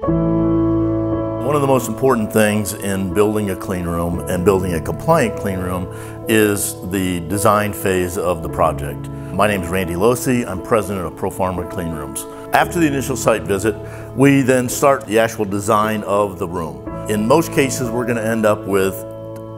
One of the most important things in building a clean room and building a compliant clean room is the design phase of the project. My name is Randy Losey. I'm president of ProPharma Clean Rooms. After the initial site visit, we then start the actual design of the room. In most cases, we're going to end up with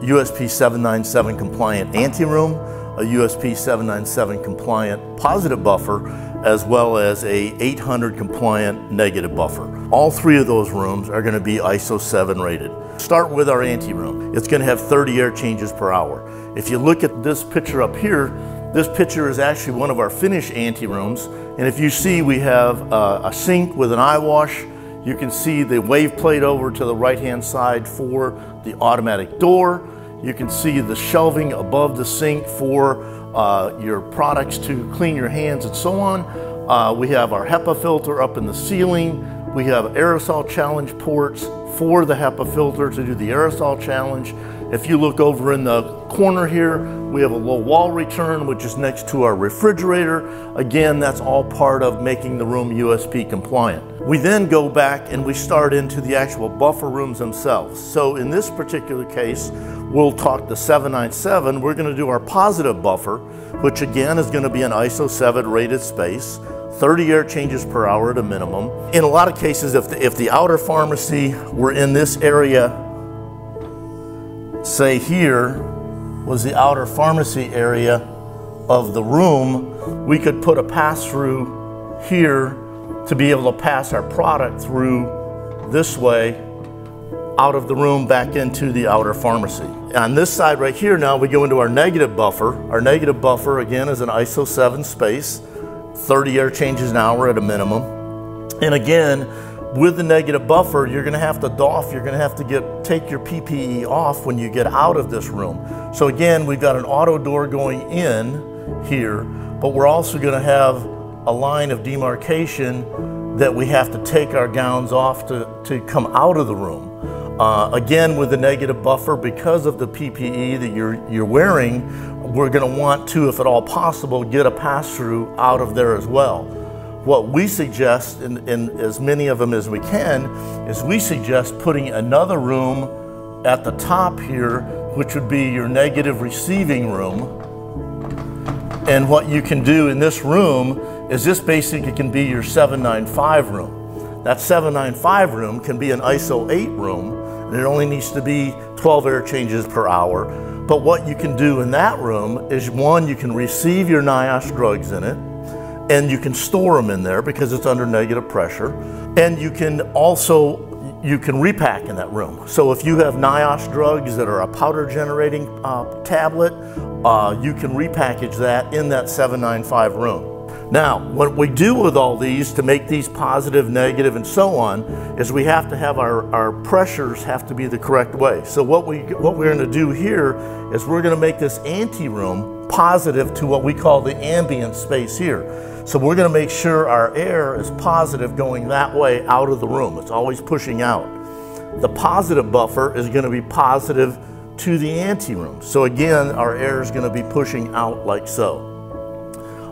USP 797 compliant ante-room, a USP 797 compliant positive buffer, as well as a 800 compliant negative buffer. All three of those rooms are going to be ISO 7 rated. Start with our ante-room. It's going to have 30 air changes per hour. If you look at this picture up here, this picture is actually one of our finished ante-rooms. And if you see, we have uh, a sink with an eye wash. You can see the wave plate over to the right-hand side for the automatic door. You can see the shelving above the sink for uh, your products to clean your hands and so on. Uh, we have our HEPA filter up in the ceiling. We have aerosol challenge ports for the HEPA filter to do the aerosol challenge. If you look over in the corner here, we have a low wall return, which is next to our refrigerator. Again, that's all part of making the room USP compliant. We then go back and we start into the actual buffer rooms themselves. So in this particular case, we'll talk the 797. We're gonna do our positive buffer, which again is gonna be an ISO 7 rated space. 30 air changes per hour at a minimum. In a lot of cases, if the, if the outer pharmacy were in this area say here was the outer pharmacy area of the room, we could put a pass through here to be able to pass our product through this way out of the room back into the outer pharmacy. On this side right here now, we go into our negative buffer. Our negative buffer, again, is an ISO 7 space, 30 air changes an hour at a minimum. And again, with the negative buffer, you're gonna have to doff, you're gonna have to get take your PPE off when you get out of this room. So again, we've got an auto door going in here, but we're also gonna have a line of demarcation that we have to take our gowns off to, to come out of the room. Uh, again, with the negative buffer, because of the PPE that you're, you're wearing, we're gonna want to, if at all possible, get a pass-through out of there as well. What we suggest, in, in as many of them as we can, is we suggest putting another room at the top here, which would be your negative receiving room. And what you can do in this room is this basically can be your 795 room. That 795 room can be an ISO 8 room, and it only needs to be 12 air changes per hour. But what you can do in that room is one, you can receive your NIOSH drugs in it, and you can store them in there because it's under negative pressure. And you can also you can repack in that room. So if you have NIOSH drugs that are a powder generating uh, tablet, uh, you can repackage that in that 795 room. Now, what we do with all these to make these positive, negative, and so on, is we have to have our, our pressures have to be the correct way. So what, we, what we're gonna do here is we're gonna make this ante-room positive to what we call the ambient space here. So we're gonna make sure our air is positive going that way out of the room. It's always pushing out. The positive buffer is gonna be positive to the ante-room. So again, our air is gonna be pushing out like so.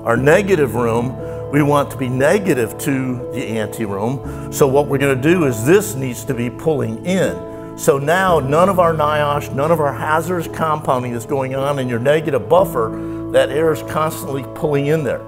Our negative room, we want to be negative to the ante-room. So what we're gonna do is this needs to be pulling in. So now none of our NIOSH, none of our hazardous compounding is going on in your negative buffer. That air is constantly pulling in there.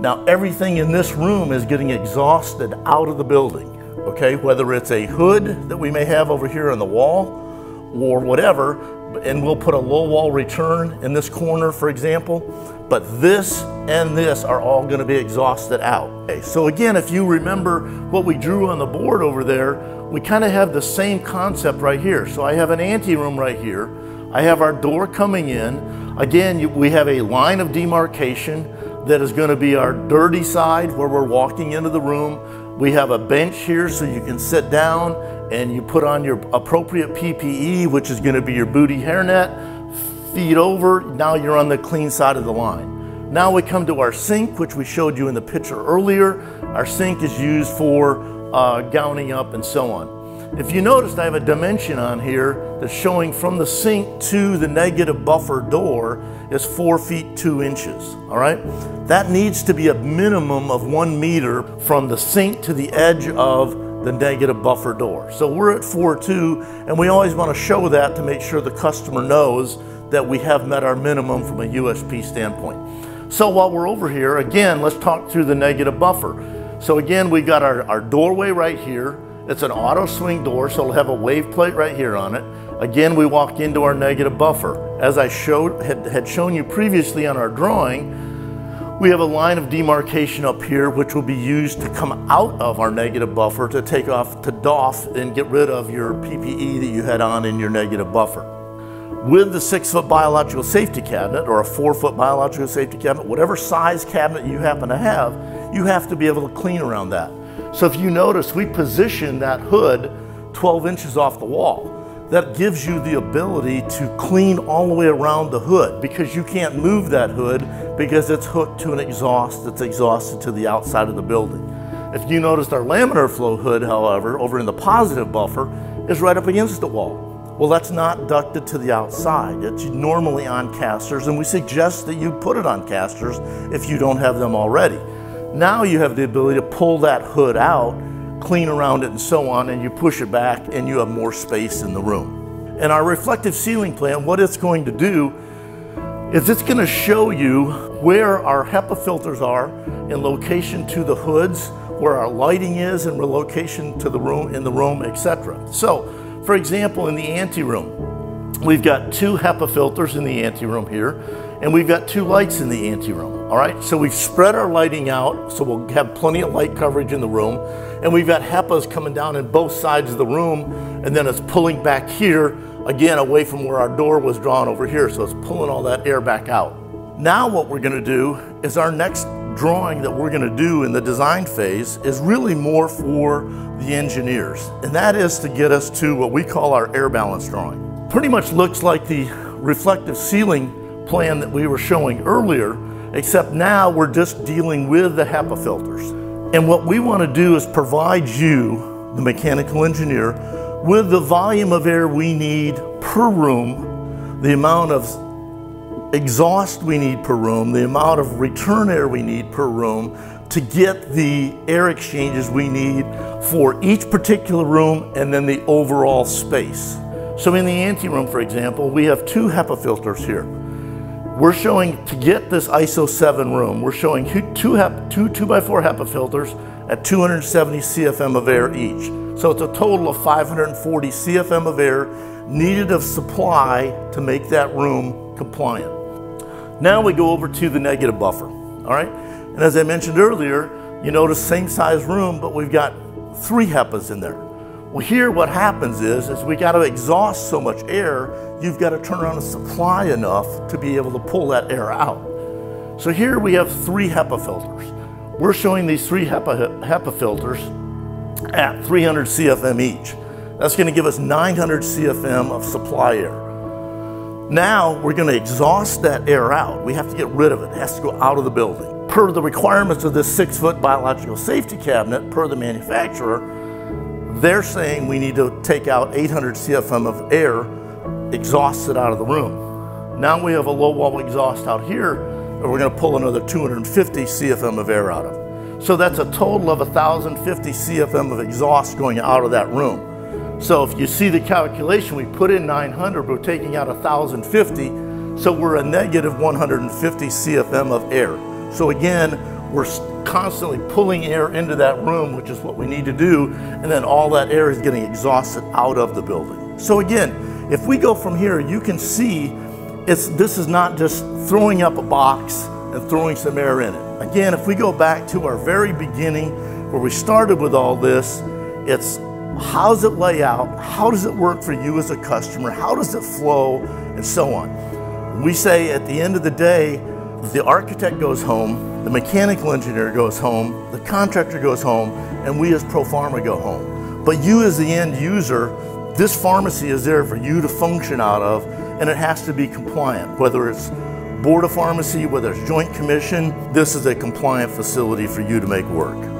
Now everything in this room is getting exhausted out of the building, okay? Whether it's a hood that we may have over here on the wall or whatever, and we'll put a low wall return in this corner, for example, but this and this are all gonna be exhausted out. Okay, so again, if you remember what we drew on the board over there, we kind of have the same concept right here. So I have an ante-room right here. I have our door coming in. Again, we have a line of demarcation that is going to be our dirty side where we're walking into the room. We have a bench here so you can sit down and you put on your appropriate PPE, which is going to be your booty hairnet, feet over. Now you're on the clean side of the line. Now we come to our sink, which we showed you in the picture earlier. Our sink is used for uh, gowning up and so on. If you noticed, I have a dimension on here that's showing from the sink to the negative buffer door is four feet two inches, all right? That needs to be a minimum of one meter from the sink to the edge of the negative buffer door. So we're at 4.2 and we always want to show that to make sure the customer knows that we have met our minimum from a USP standpoint. So while we're over here, again, let's talk through the negative buffer. So again, we got our, our doorway right here. It's an auto swing door, so it'll have a wave plate right here on it. Again, we walk into our negative buffer. As I showed, had, had shown you previously on our drawing, we have a line of demarcation up here which will be used to come out of our negative buffer to take off, to doff and get rid of your PPE that you had on in your negative buffer. With the six foot biological safety cabinet or a four foot biological safety cabinet, whatever size cabinet you happen to have, you have to be able to clean around that. So if you notice, we position that hood 12 inches off the wall that gives you the ability to clean all the way around the hood because you can't move that hood because it's hooked to an exhaust that's exhausted to the outside of the building. If you noticed our laminar flow hood, however, over in the positive buffer, is right up against the wall. Well, that's not ducted to the outside. It's normally on casters, and we suggest that you put it on casters if you don't have them already. Now you have the ability to pull that hood out clean around it and so on, and you push it back and you have more space in the room. And our reflective ceiling plan, what it's going to do is it's going to show you where our HEPA filters are in location to the hoods, where our lighting is in relocation to the room, in the room, etc. So, for example, in the ante room, we've got two HEPA filters in the ante room here, and we've got two lights in the ante room. All right, so we've spread our lighting out, so we'll have plenty of light coverage in the room. And we've got HEPAs coming down in both sides of the room, and then it's pulling back here, again, away from where our door was drawn over here. So it's pulling all that air back out. Now what we're gonna do is our next drawing that we're gonna do in the design phase is really more for the engineers. And that is to get us to what we call our air balance drawing. Pretty much looks like the reflective ceiling plan that we were showing earlier, except now we're just dealing with the HEPA filters. And what we want to do is provide you, the mechanical engineer, with the volume of air we need per room, the amount of exhaust we need per room, the amount of return air we need per room to get the air exchanges we need for each particular room and then the overall space. So in the ante room, for example, we have two HEPA filters here. We're showing, to get this ISO 7 room, we're showing two, two 2x4 HEPA filters at 270 CFM of air each. So it's a total of 540 CFM of air needed of supply to make that room compliant. Now we go over to the negative buffer, all right? And as I mentioned earlier, you notice same size room, but we've got three HEPAs in there. Well, here what happens is, is we got to exhaust so much air, you've got to turn around and supply enough to be able to pull that air out. So here we have three HEPA filters. We're showing these three HEPA, HEPA filters at 300 CFM each. That's going to give us 900 CFM of supply air. Now we're going to exhaust that air out. We have to get rid of it. It has to go out of the building. Per the requirements of this six foot biological safety cabinet, per the manufacturer, they're saying we need to take out 800 CFM of air, exhaust it out of the room. Now we have a low wall exhaust out here, and we're gonna pull another 250 CFM of air out of. So that's a total of 1,050 CFM of exhaust going out of that room. So if you see the calculation, we put in 900, we're taking out 1,050, so we're a negative 150 CFM of air. So again, we're constantly pulling air into that room, which is what we need to do, and then all that air is getting exhausted out of the building. So again, if we go from here, you can see it's, this is not just throwing up a box and throwing some air in it. Again, if we go back to our very beginning where we started with all this, it's how does it lay out? How does it work for you as a customer? How does it flow? And so on. We say at the end of the day, the architect goes home, the mechanical engineer goes home, the contractor goes home, and we as Pro ProPharma go home. But you as the end user, this pharmacy is there for you to function out of, and it has to be compliant, whether it's Board of Pharmacy, whether it's Joint Commission, this is a compliant facility for you to make work.